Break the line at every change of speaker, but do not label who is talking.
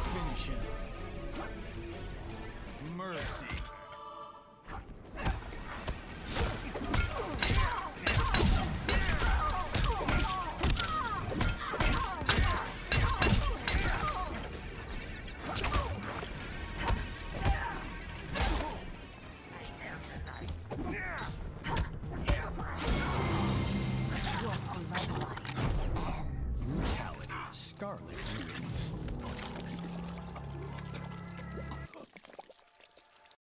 Finish him. Mercy.
Brutality,
Scarlet Ruins.